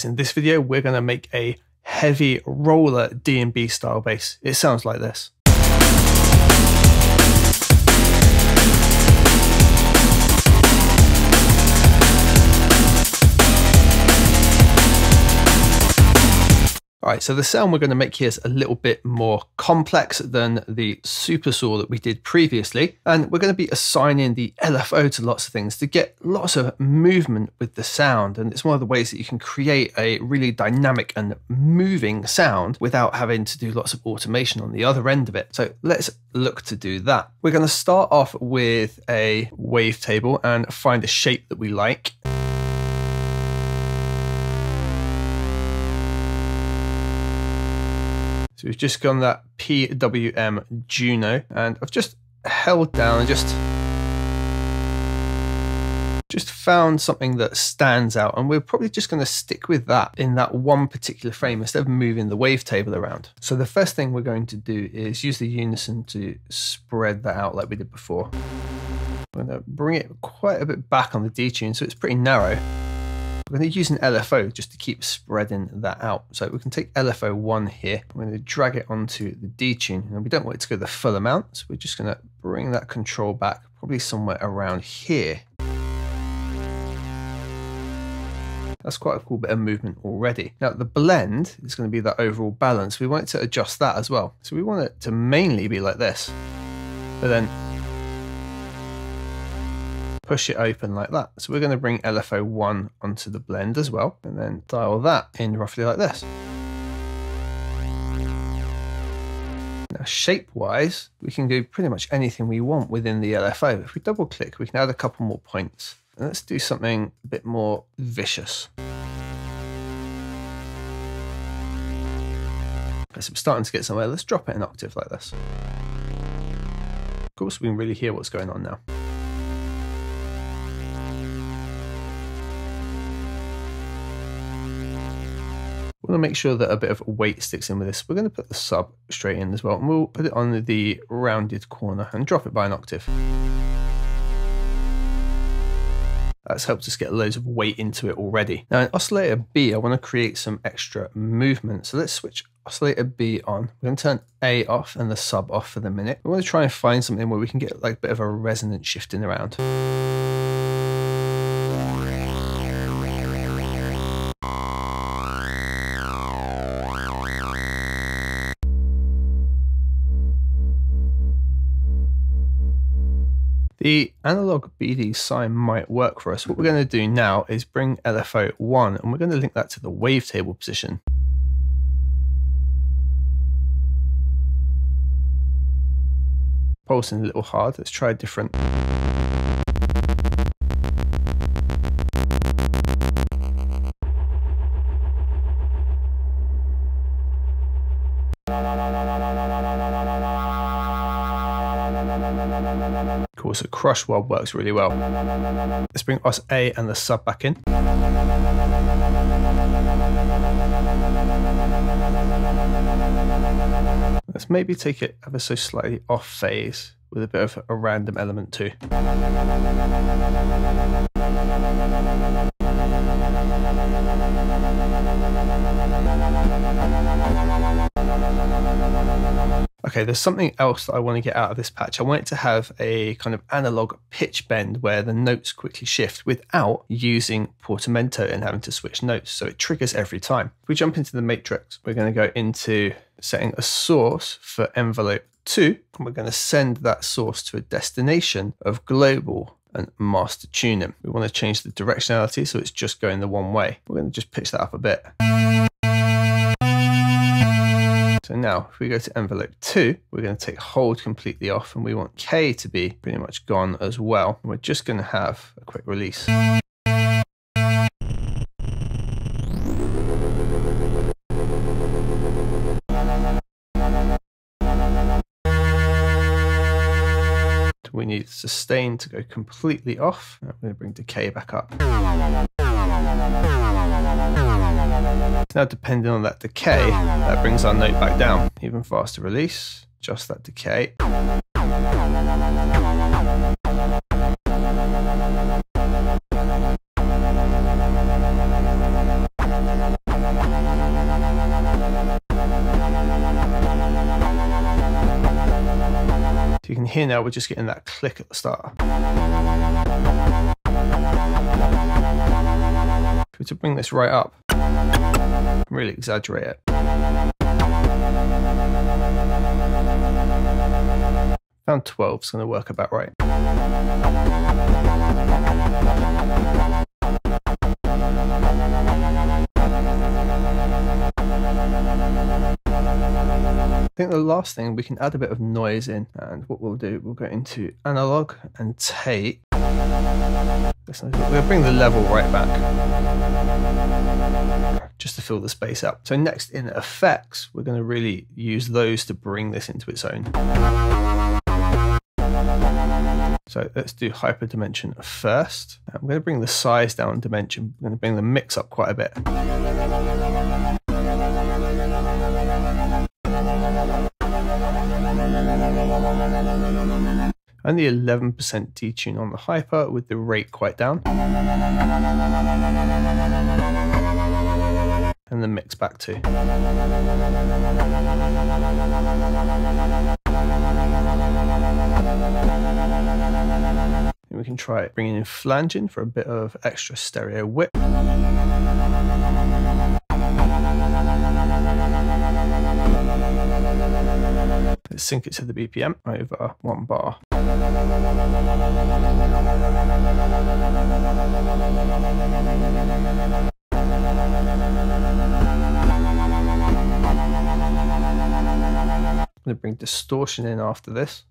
guys, in this video, we're going to make a heavy roller D&B style bass. It sounds like this. Alright, so the sound we're going to make here is a little bit more complex than the super saw that we did previously. And we're going to be assigning the LFO to lots of things to get lots of movement with the sound. And it's one of the ways that you can create a really dynamic and moving sound without having to do lots of automation on the other end of it. So let's look to do that. We're going to start off with a wavetable and find a shape that we like. So we've just gone that PWM Juno and I've just held down and just just found something that stands out and we're probably just going to stick with that in that one particular frame instead of moving the wavetable around. So the first thing we're going to do is use the unison to spread that out like we did before. I'm going to bring it quite a bit back on the detune so it's pretty narrow. We're going to use an LFO just to keep spreading that out. So we can take LFO 1 here. We're going to drag it onto the detune. And we don't want it to go the full amount. So we're just going to bring that control back probably somewhere around here. That's quite a cool bit of movement already. Now the blend is going to be that overall balance. We want it to adjust that as well. So we want it to mainly be like this. But then push it open like that. So we're going to bring LFO1 onto the blend as well, and then dial that in roughly like this. Now shape-wise, we can do pretty much anything we want within the LFO. If we double click, we can add a couple more points. And let's do something a bit more vicious. Okay, so we're starting to get somewhere. Let's drop it an octave like this. Of course, we can really hear what's going on now. We want to make sure that a bit of weight sticks in with this. We're going to put the sub straight in as well. And we'll put it on the rounded corner and drop it by an octave. That's helped us get loads of weight into it already. Now in oscillator B, I want to create some extra movement. So let's switch oscillator B on. We're going to turn A off and the sub off for the minute. We want to try and find something where we can get like a bit of a resonance shifting around. The analog BD sine might work for us. What we're going to do now is bring LFO 1 and we're going to link that to the wavetable position. Pulsing a little hard. Let's try a different crush weld works really well. Let's bring us A and the sub back in. Let's maybe take it ever so slightly off phase with a bit of a random element too. Okay, there's something else that I want to get out of this patch. I want it to have a kind of analog pitch bend where the notes quickly shift without using portamento and having to switch notes. So it triggers every time. If we jump into the matrix, we're going to go into setting a source for envelope 2, and we're going to send that source to a destination of global and master tuning. We want to change the directionality so it's just going the one way. We're going to just pitch that up a bit. So now if we go to envelope 2, we're going to take hold completely off and we want K to be pretty much gone as well. we're just going to have a quick release. We need sustain to go completely off. I'm going to bring decay back up. Now depending on that decay, that brings our note back down. Even faster release, just that decay. you can hear now we're just getting that click at the start. If we to bring this right up really exaggerate it. Found 12 is going to work about right. I think the last thing we can add a bit of noise in and what we'll do we'll go into analog and take we'll bring the level right back just to fill the space up so next in effects we're going to really use those to bring this into its own so let's do hyperdimension first. I'm going to bring the size down dimension. I'm going to bring the mix up quite a bit. Only 11% detune on the hyper with the rate quite down. And the mix back too. we can try bringing in flanging for a bit of extra stereo whip. Let's sync it to the BPM over one bar. I'm going to bring distortion in after this.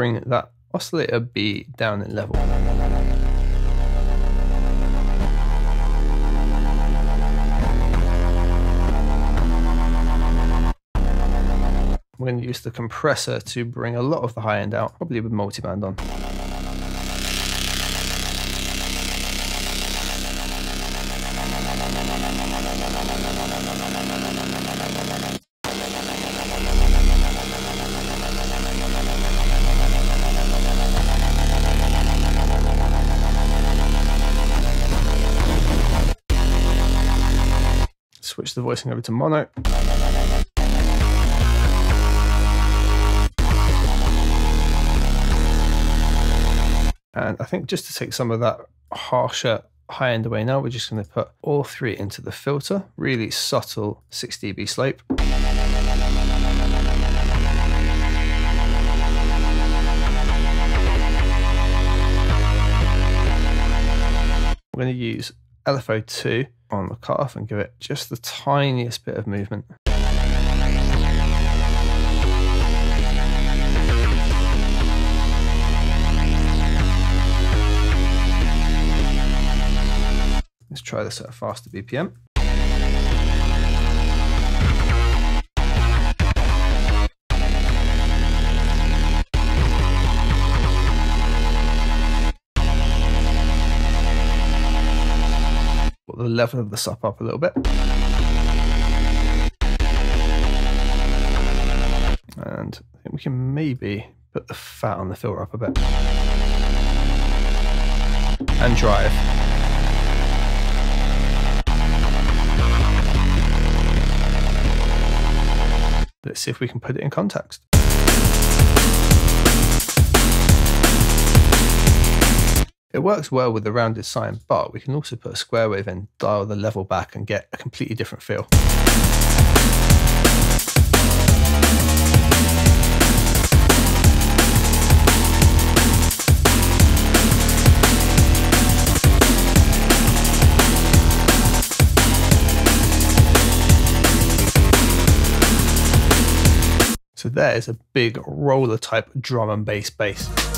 Bring that oscillator B down in level. We're going to use the compressor to bring a lot of the high end out, probably with multiband on. Switch the voicing over to mono. And I think just to take some of that harsher high end away now, we're just going to put all three into the filter, really subtle 6 dB slope. We're going to use LFO2 on the cutoff and give it just the tiniest bit of movement. Let's try this at a faster BPM. Level of the sub up a little bit. And I think we can maybe put the fat on the filter up a bit. And drive. Let's see if we can put it in context. It works well with the rounded sine, but we can also put a square wave in, dial the level back and get a completely different feel. So there is a big roller type drum and bass bass.